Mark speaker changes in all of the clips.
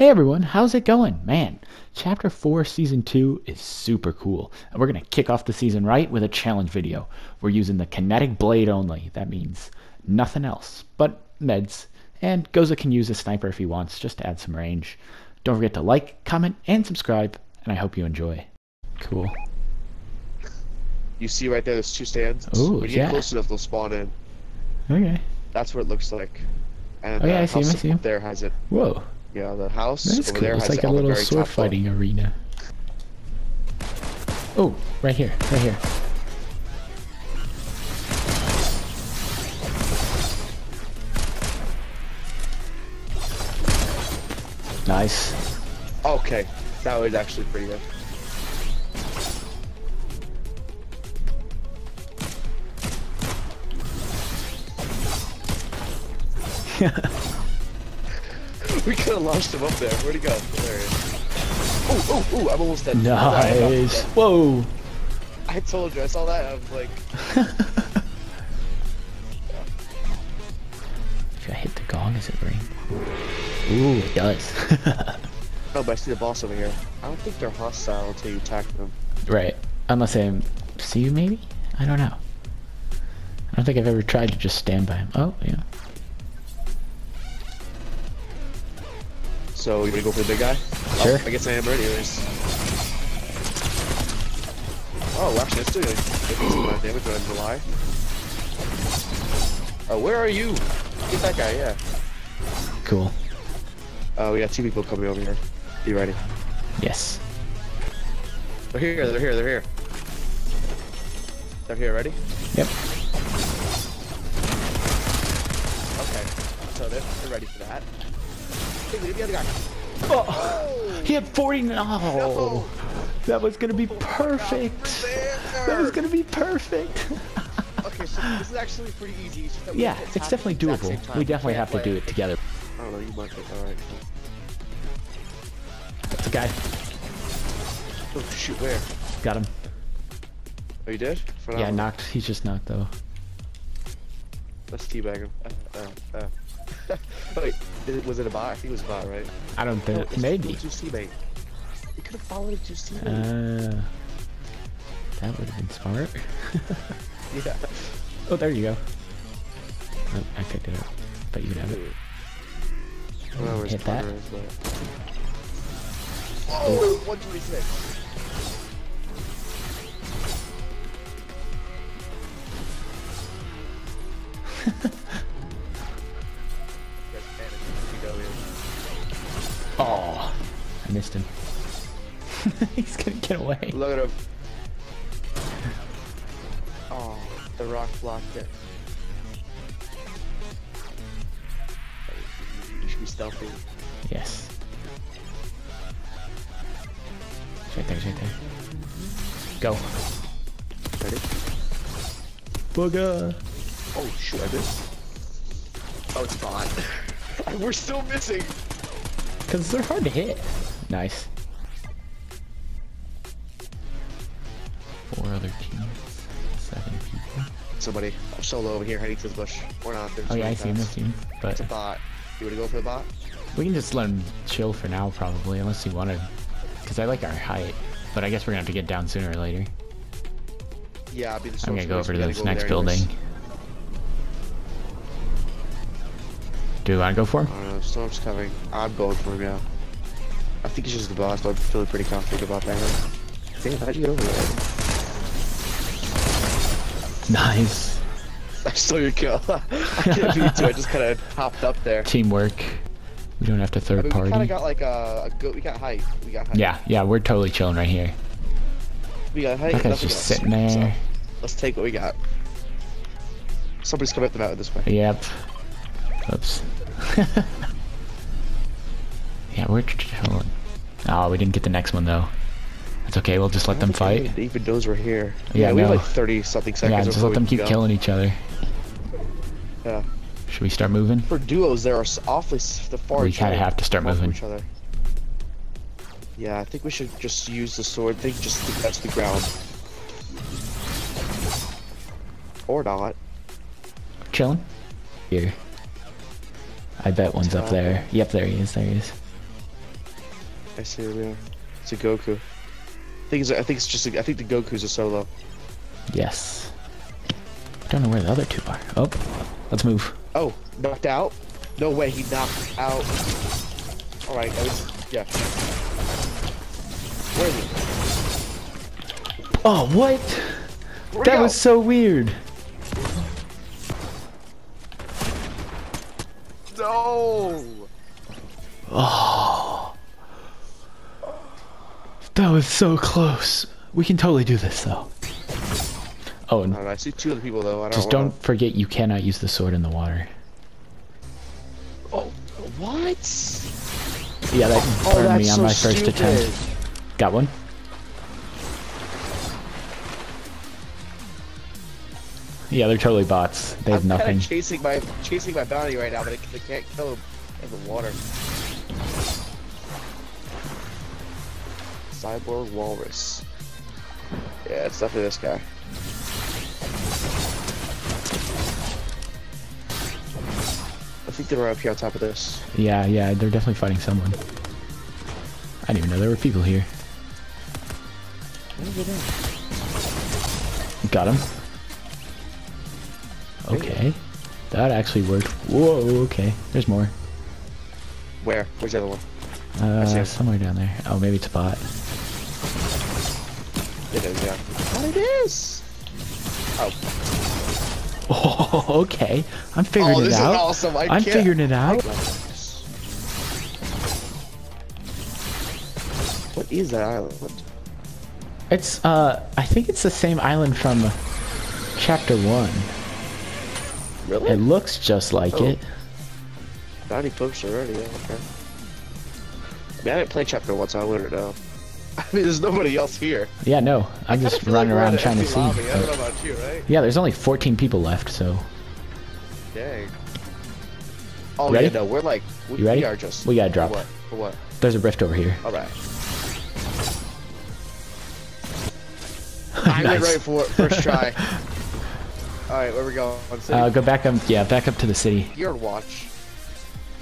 Speaker 1: Hey everyone, how's it going? Man, Chapter 4 Season 2 is super cool. And we're going to kick off the season right with a challenge video. We're using the kinetic blade only. That means nothing else but meds. And Goza can use a sniper if he wants, just to add some range. Don't forget to like, comment, and subscribe, and I hope you enjoy. Cool.
Speaker 2: You see right there, there's two stands.
Speaker 1: Ooh,
Speaker 2: when you
Speaker 1: yeah.
Speaker 2: get close enough, they'll spawn in.
Speaker 1: Okay.
Speaker 2: That's what it looks like. And
Speaker 1: Oh, yeah,
Speaker 2: the
Speaker 1: I see him, I see him.
Speaker 2: there has it.
Speaker 1: Whoa,
Speaker 2: Yeah, the house
Speaker 1: that's
Speaker 2: over
Speaker 1: cool.
Speaker 2: there
Speaker 1: It's
Speaker 2: has
Speaker 1: like a little sword
Speaker 2: top floor.
Speaker 1: fighting arena. Oh, right here, right here. Nice.
Speaker 2: Okay, that was actually pretty good. we could have launched him up there. Where'd he go? There he is. Oh, oh, oh, I'm almost dead.
Speaker 1: Nice. Whoa.
Speaker 2: I told you, I saw that. I was like,
Speaker 1: If I hit the gong, does it ring? Ooh, it does.
Speaker 2: oh, but I see the boss over here. I don't think they're hostile until you attack them.
Speaker 1: right. Unless I see you, maybe? I don't know. I don't think I've ever tried to just stand by him. Oh, yeah.
Speaker 2: So, you gonna go for the big guy?
Speaker 1: Oh, sure.
Speaker 2: Oh, I guess I am ready, anyways. Oh, actually, still doing amount of damage, gonna lie. Oh, where are you? Get that guy, yeah.
Speaker 1: Cool.
Speaker 2: Oh, we got two people coming over here. Be ready.
Speaker 1: Yes.
Speaker 2: They're here, they're here, they're here. They're here, ready?
Speaker 1: Yep.
Speaker 2: Okay. So they're, they're ready for that. Hey, leave the other guy.
Speaker 1: Oh, he had 40. No. That was gonna be perfect. That was gonna be perfect.
Speaker 2: Okay, so this is actually pretty easy. It's just that we
Speaker 1: yeah, it's definitely
Speaker 2: at the exact
Speaker 1: doable. We definitely have to do it together.
Speaker 2: I don't know, you might alright.
Speaker 1: That's a guy.
Speaker 2: Oh, shoot, where?
Speaker 1: Got him.
Speaker 2: Are you dead? For
Speaker 1: Yeah, knocked. He's just knocked though.
Speaker 2: Let's teabag him. Uh, uh, uh. Wait, it- was it a bot? I think it was a bot, right?
Speaker 1: I don't
Speaker 2: No,
Speaker 1: think.
Speaker 2: it's-
Speaker 1: maybe.
Speaker 2: It was teammate. You could have followed it to teammate.
Speaker 1: Uh, that would have been smart.
Speaker 2: yeah.
Speaker 1: oh, there you go. Oh, I picked it up. But you have it.
Speaker 2: I don't know where his
Speaker 1: Hit that.
Speaker 2: Oh, 126.
Speaker 1: Missed him. He's gonna get away.
Speaker 2: Look at him. Oh, the rock blocked it. You should be stealthy.
Speaker 1: Yes. It's right there, it's right there. Go.
Speaker 2: Ready?
Speaker 1: Booga.
Speaker 2: Oh, shoot, I missed. Oh, it's fine. We're still missing.
Speaker 1: Because they're hard to hit. Nice. Four other teams. Seven people.
Speaker 2: Somebody, I'm solo over here heading to the bush. Or not. they're just
Speaker 1: Oh yeah, I
Speaker 2: running
Speaker 1: see him, I see him. But...
Speaker 2: It's a bot. You wanna go for the bot?
Speaker 1: we can just let him chill for now, probably, unless he wanted. Because I like our height. But I guess we're gonna have to get down sooner or later.
Speaker 2: Yeah, I'll be the
Speaker 1: I'm gonna go over to this
Speaker 2: go
Speaker 1: next building.
Speaker 2: anyways.
Speaker 1: Do you want to go for him?
Speaker 2: I don't know, Storm's coming. I'm going for him, yeah. I think he's just the boss, but I'm feeling pretty confident about that. Damn, how'd you get over there?
Speaker 1: Nice.
Speaker 2: I stole your kill. I can't beat you, I just kinda hopped up there.
Speaker 1: Teamwork. We don't have to
Speaker 2: I
Speaker 1: third
Speaker 2: mean, we kinda got like a, a good, we got height. We got height.
Speaker 1: Yeah, yeah, we're totally chilling right here.
Speaker 2: We got height.
Speaker 1: That guy's just
Speaker 2: else.
Speaker 1: sitting there.
Speaker 2: So, let's take what we got. Somebody's coming up the mountain this way.
Speaker 1: Yep. Oops. yeah, we're chilling. Oh, we didn't get the next one though. That's okay. We'll just let them fight.
Speaker 2: Even those we're here.
Speaker 1: Yeah,
Speaker 2: we have like 30 something seconds.
Speaker 1: Yeah, just let them keep
Speaker 2: go.
Speaker 1: killing each other.
Speaker 2: Yeah.
Speaker 1: Should we start moving?
Speaker 2: For duos, they're awfully s- the far.
Speaker 1: We kinda have to start moving.
Speaker 2: Each other. Yeah, I think we should just use the sword thing just to touch the ground. Or not. Chilling.
Speaker 1: Here. I bet one's up there. Yep, there he is. There he is.
Speaker 2: I see. It's a Goku. I think it's. I think it's just. A, I think the Goku's a solo.
Speaker 1: Yes. I Don't know where the other two are. Oh, let's move.
Speaker 2: Oh, knocked out? No way, he knocked out. All right, least, yeah. Where is he?
Speaker 1: Oh, what?
Speaker 2: Where'd
Speaker 1: That was so weird.
Speaker 2: no.
Speaker 1: Oh. Oh, that was so close. We can totally do this though. Oh, and.
Speaker 2: I see two other people though. I don't.
Speaker 1: just don't forget you cannot use the sword in the water.
Speaker 2: Oh, what?
Speaker 1: Yeah, that
Speaker 2: Oh,
Speaker 1: burned
Speaker 2: that's
Speaker 1: me on
Speaker 2: so
Speaker 1: my first
Speaker 2: stupid.
Speaker 1: attempt. Got one? Yeah, they're totally bots. They have
Speaker 2: I'm
Speaker 1: nothing.
Speaker 2: of chasing my chasing my bounty right now, but I, I can't kill him in the water. Cyborg Walrus. Yeah, it's definitely this guy. I think they're up here on top of this.
Speaker 1: Yeah, yeah, they're definitely fighting someone. I didn't even know there were people here. Got him. Okay. That actually worked. Whoa, okay. There's more.
Speaker 2: Where? Where's the other one? see
Speaker 1: Uh, somewhere down there. Oh, maybe it's a bot.
Speaker 2: It is, yeah. Oh, it is! Oh,
Speaker 1: Oh, okay. I'm figuring
Speaker 2: oh
Speaker 1: it
Speaker 2: this
Speaker 1: out.
Speaker 2: is awesome. I
Speaker 1: I'm
Speaker 2: can't-
Speaker 1: figuring it out.
Speaker 2: What is that island?
Speaker 1: It's, uh, I think it's the same island from chapter one.
Speaker 2: Really?
Speaker 1: It looks just like
Speaker 2: Oh.
Speaker 1: it.
Speaker 2: Bounty poster already, yeah, okay. I mean, I didn't play chapter one, so I wouldn't know. I mean, there's nobody else here.
Speaker 1: Yeah, no. I'm just
Speaker 2: feel like
Speaker 1: running around trying to see.
Speaker 2: lobby. I don't know about you, right?
Speaker 1: Yeah, there's only 14 people left, so.
Speaker 2: Dang. Oh,
Speaker 1: Ready?
Speaker 2: yeah, no, we're like, we,
Speaker 1: You ready?
Speaker 2: we are just.
Speaker 1: We gotta
Speaker 2: For
Speaker 1: drop.
Speaker 2: what? For what?
Speaker 1: There's a rift over here.
Speaker 2: Alright. I went
Speaker 1: Nice.
Speaker 2: right for it, first try. Alright, where we going?
Speaker 1: Uh, go back up. Yeah, back up to the city.
Speaker 2: And watch.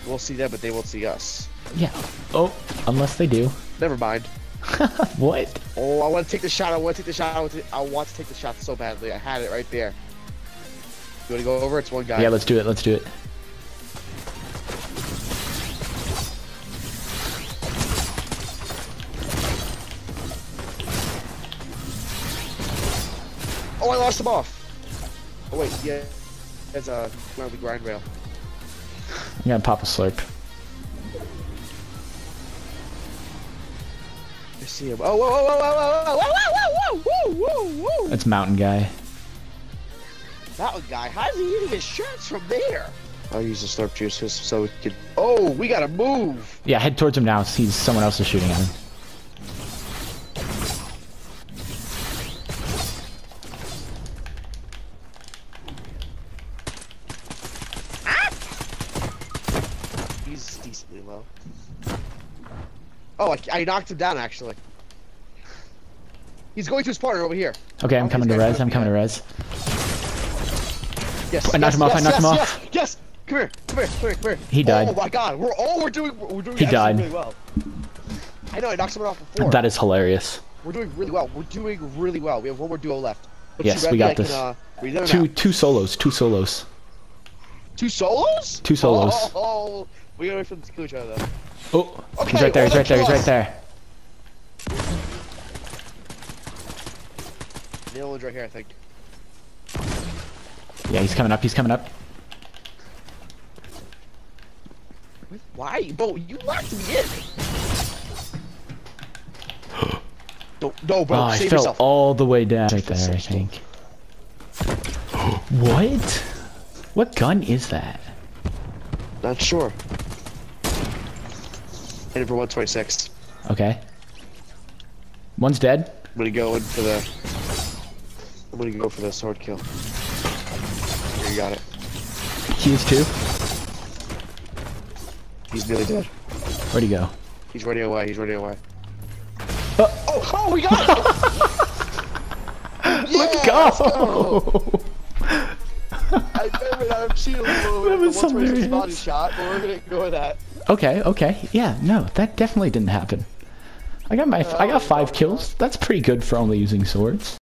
Speaker 2: We'll see them, but they won't see us.
Speaker 1: Yeah. Oh, unless they do.
Speaker 2: Never mind.
Speaker 1: what?
Speaker 2: Oh, I want to take the shot. I want to take the shot. I want to, I want to take the shot so badly. I had it right there. You want to go over? It's one guy.
Speaker 1: Yeah, let's do it. Let's do it.
Speaker 2: Oh, I lost him off. Oh wait, yeah. There's a ground the grind rail.
Speaker 1: I'm gonna pop a slurp.
Speaker 2: See him. Oh, whoa, whoa, whoa, whoa, whoa, whoa, whoa, whoa, whoa, whoa, whoa.
Speaker 1: That's Mountain Guy.
Speaker 2: That one guy. How's he eating his shirts from there? I'll use the slurp juice so we can. Oh, we gotta move.
Speaker 1: Yeah, head towards him now. He's someone else is shooting at him.
Speaker 2: He's decently low. Oh, I, I knocked him down actually. He's going to his partner over here.
Speaker 1: Okay, I'm coming to
Speaker 2: he's
Speaker 1: res. I'm coming to res.
Speaker 2: Yes.
Speaker 1: I knocked
Speaker 2: yes,
Speaker 1: him off, I knocked
Speaker 2: yes,
Speaker 1: him off.
Speaker 2: Yes. Come here. Come here. Come here. Come here.
Speaker 1: He died.
Speaker 2: Oh my God. We're all we're doing. We're doing
Speaker 1: He died.
Speaker 2: really well. I know. I knocked someone off before.
Speaker 1: That is hilarious.
Speaker 2: We're doing really well. We're doing really well. We have one more duo left. But
Speaker 1: Yes, we got
Speaker 2: I
Speaker 1: this.
Speaker 2: Can, uh,
Speaker 1: Two
Speaker 2: out.
Speaker 1: two solos. Two solos.
Speaker 2: Two solos?
Speaker 1: Two solos.
Speaker 2: Oh, oh, oh. We gotta wait for them to kill each other though.
Speaker 1: Oh, he's right there. He's right there. He's right there.
Speaker 2: Neil is right here, I think.
Speaker 1: Yeah, he's coming up. He's coming up.
Speaker 2: Why? Bro, you locked me in. no, no, bro,
Speaker 1: Oh, I fell
Speaker 2: yourself.
Speaker 1: all the way down right there. I think. what? What gun is that?
Speaker 2: Not sure. Hit it for 126.
Speaker 1: Okay. One's dead.
Speaker 2: I'm gonna go in for the. I'm gonna go for the sword kill. Here, you got it.
Speaker 1: He is too.
Speaker 2: He's nearly dead.
Speaker 1: Where'd he go?
Speaker 2: He's running away. He's running away.
Speaker 1: Uh,
Speaker 2: Oh, oh, we got it!
Speaker 1: let's go!
Speaker 2: let's go! I never had him shield
Speaker 1: That was
Speaker 2: the 126 body shot, but we're gonna go with that.
Speaker 1: Okay, okay. Yeah, no, that definitely didn't happen. I got my I got five kills. That's pretty good for only using swords.